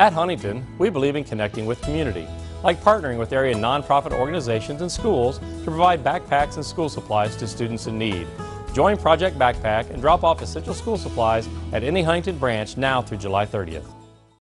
At Huntington, we believe in connecting with community, like partnering with area nonprofit organizations and schools to provide backpacks and school supplies to students in need. Join Project Backpack and drop off essential school supplies at any Huntington branch now through July 30th.